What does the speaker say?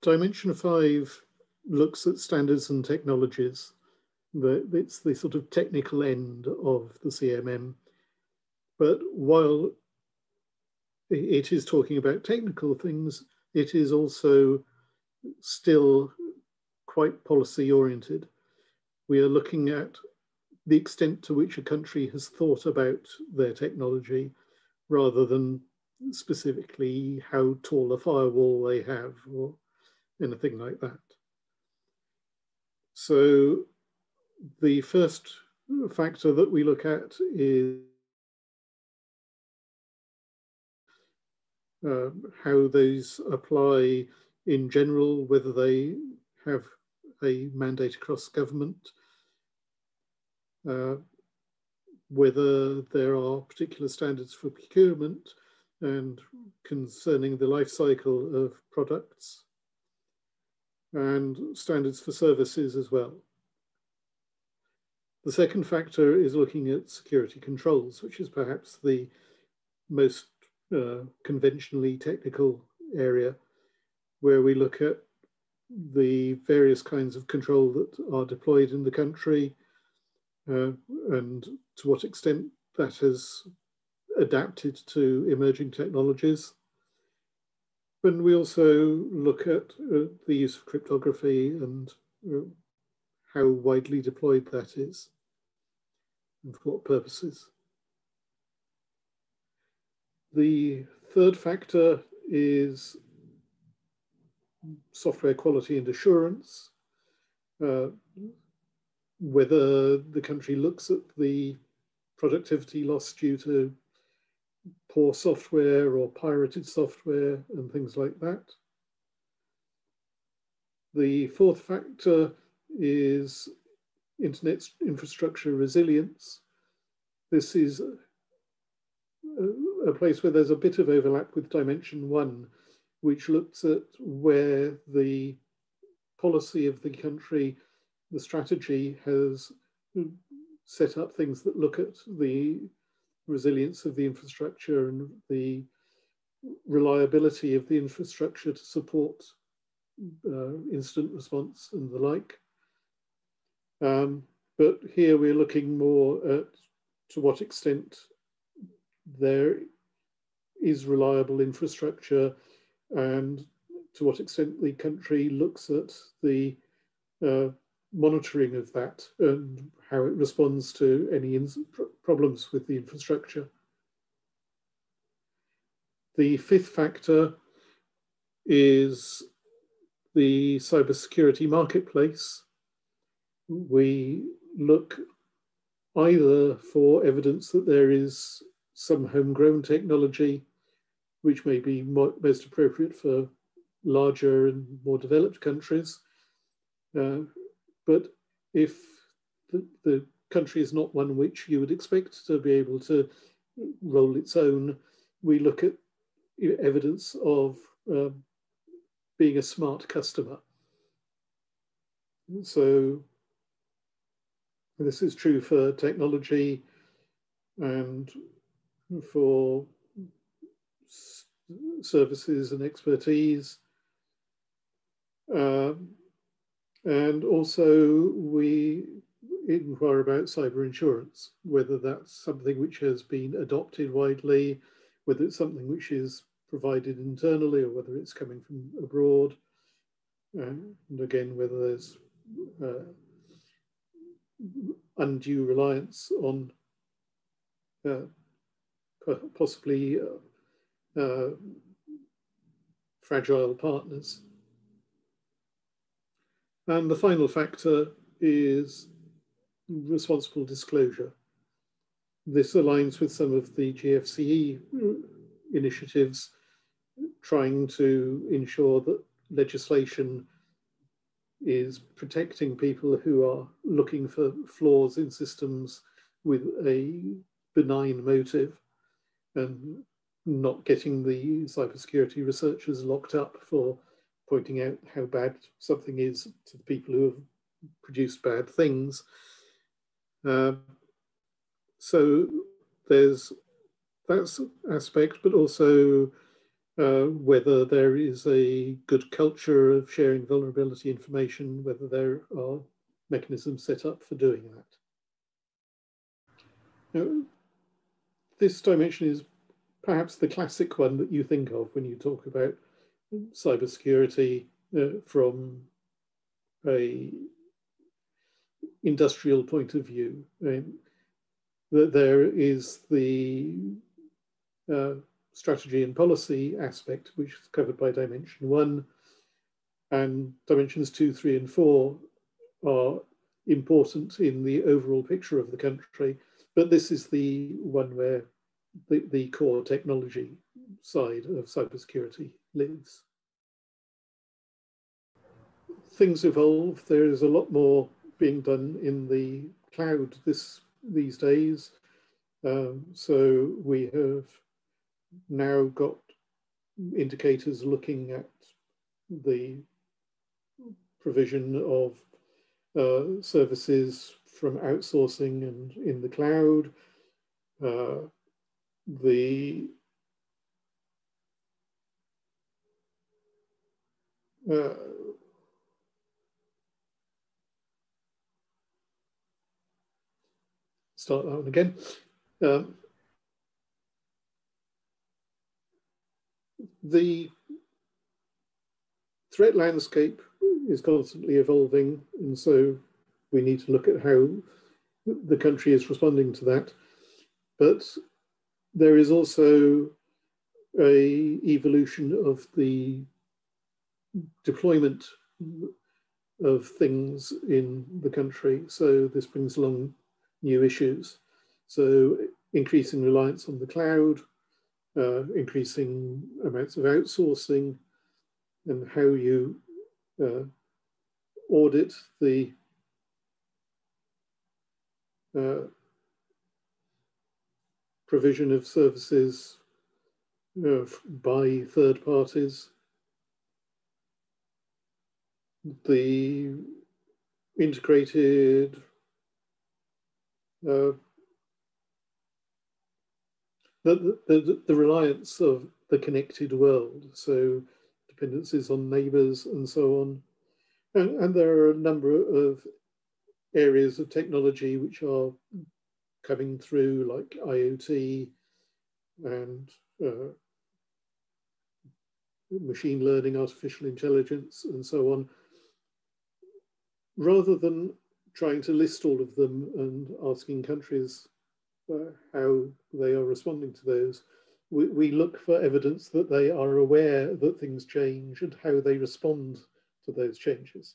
Dimension 5 looks at standards and technologies. It's the sort of technical end of the CMM. But while it is talking about technical things, it is also still quite policy oriented. We are looking at the extent to which a country has thought about their technology rather than specifically how tall a firewall they have or anything like that. So the first factor that we look at is uh, how those apply in general, whether they have a mandate across government, uh, whether there are particular standards for procurement and concerning the life cycle of products, and standards for services as well. The second factor is looking at security controls, which is perhaps the most uh, conventionally technical area, where we look at the various kinds of control that are deployed in the country uh, and to what extent that has adapted to emerging technologies. But we also look at uh, the use of cryptography and uh, how widely deployed that is and for what purposes. The third factor is software quality and assurance, uh, whether the country looks at the productivity loss due to poor software or pirated software and things like that. The fourth factor is internet infrastructure resilience. This is a, place where there's a bit of overlap with dimension one, which looks at where the policy of the country, the strategy has set up things that look at the resilience of the infrastructure and the reliability of the infrastructure to support uh, instant response and the like. Um, but here we're looking more at to what extent there is reliable infrastructure and to what extent the country looks at the uh, monitoring of that and how it responds to any problems with the infrastructure. The fifth factor is the cybersecurity marketplace. We look either for evidence that there is some homegrown technology which may be most appropriate for larger and more developed countries, uh, but if the, the country is not one which you would expect to be able to roll its own, we look at evidence of um, being a smart customer. So this is true for technology and for services and expertise. Um, and also we inquire about cyber insurance, whether that's something which has been adopted widely, whether it's something which is provided internally or whether it's coming from abroad. Uh, and again, whether there's uh, undue reliance on uh, possibly uh, uh, fragile partners. And the final factor is responsible disclosure. This aligns with some of the GFCE initiatives trying to ensure that legislation is protecting people who are looking for flaws in systems with a benign motive and not getting the cybersecurity researchers locked up for pointing out how bad something is to the people who have produced bad things. Uh, so there's that aspect, but also uh, whether there is a good culture of sharing vulnerability information, whether there are mechanisms set up for doing that. Now, this dimension is perhaps the classic one that you think of when you talk about cybersecurity uh, from a industrial point of view. that there is the uh, strategy and policy aspect, which is covered by dimension one, and dimensions two, three, and four are important in the overall picture of the country. But this is the one where the, the core technology side of cybersecurity lives. Things evolve. There is a lot more being done in the cloud this these days. Um, so we have now got indicators looking at the provision of uh, services from outsourcing and in the cloud, uh, the uh, start that one again. Um, the threat landscape is constantly evolving, and so we need to look at how the country is responding to that. But there is also a evolution of the deployment of things in the country. So this brings along new issues. So increasing reliance on the cloud, uh, increasing amounts of outsourcing, and how you uh, audit the uh, provision of services uh, by third parties, the integrated uh, the, the, the reliance of the connected world, so dependencies on neighbors and so on. And, and there are a number of areas of technology which are coming through, like IoT and uh, machine learning, artificial intelligence, and so on. Rather than trying to list all of them and asking countries uh, how they are responding to those, we, we look for evidence that they are aware that things change and how they respond to those changes.